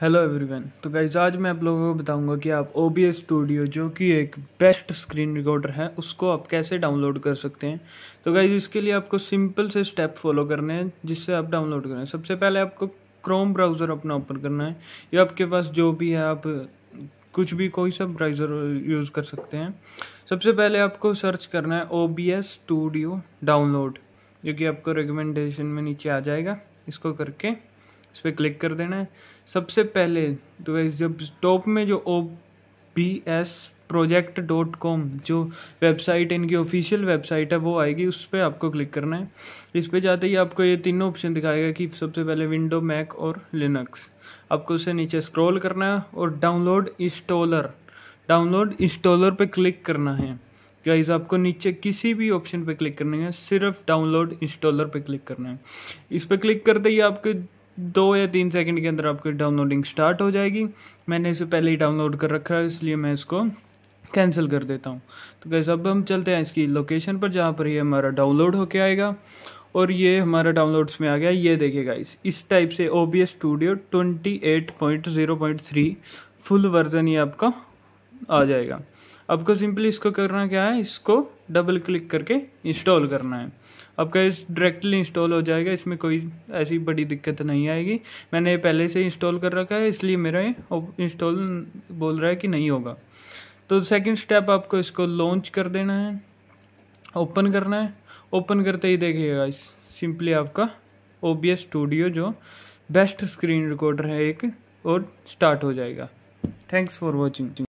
Hello everyone तो guys आज मैं आप लोगों को बताऊँगा कि आप ओ बी एस स्टूडियो जो कि एक बेस्ट स्क्रीन रिकॉर्डर है, उसको आप कैसे डाउनलोड कर सकते हैं? तो गाइज़ इसके लिए आपको सिंपल से स्टेप फॉलो करने हैं, जिससे आप डाउनलोड करें। सबसे पहले आपको क्रोम ब्राउज़र अपना ओपन करना है। या आपके पास जो भी है, आप कुछ भी कोई सा ब्राउज़र यूज़ कर सकते हैं। सबसे पहले आपको सर्च करना है O B S studio download जो कि आपको रिकमेंडेशन में नीचे आ जाएगा। इसको करके इस पर क्लिक कर देना है। सबसे पहले तो जब टॉप में जो O B S project dot com जो वेबसाइट इनकी ऑफिशियल वेबसाइट है, वो आएगी, उस पर आपको क्लिक करना है। इस पर जाते ही आपको ये तीनों ऑप्शन दिखाएगा कि सबसे पहले विंडो मैक और लिनक्स आपको उससे नीचे स्क्रॉल करना है और डाउनलोड इंस्टॉलर डाउनलोड इंस्टॉलर पे क्लिक करना है। गाइज़ आपको नीचे किसी भी ऑप्शन पे क्लिक करना है, सिर्फ़ डाउनलोड इंस्टॉलर पे क्लिक करना है। इस पर क्लिक करते ही आपके दो या तीन सेकंड के अंदर आपकी डाउनलोडिंग स्टार्ट हो जाएगी। मैंने इसे पहले ही डाउनलोड कर रखा है, इसलिए मैं इसको कैंसिल कर देता हूँ। तो कैसे अब हम चलते हैं इसकी लोकेशन पर, जहाँ पर ये हमारा डाउनलोड होके आएगा। और ये हमारा डाउनलोड्स में आ गया। ये देखिएगा इस इस टाइप से O B S studio twenty eight point zero point three full version ये आपका आ जाएगा। आपको सिंपली इसको करना क्या है? इसको डबल क्लिक करके इंस्टॉल करना है। आपका इस डायरेक्टली इंस्टॉल हो जाएगा। इसमें कोई ऐसी बड़ी दिक्कत नहीं आएगी। मैंने पहले से इंस्टॉल कर रखा है, इसलिए मेरा इंस्टॉल बोल रहा है कि नहीं होगा। तो सेकंड स्टेप आपको इसको लॉन्च कर देना है। ओपन करना है। ओपन करते ही देखिएगा इस सिंपली आपका ओ बी एस स्टूडियो जो बेस्ट स्क्रीन रिकॉर्डर है एक, और स्टार्ट हो जाएगा। Thanks for watching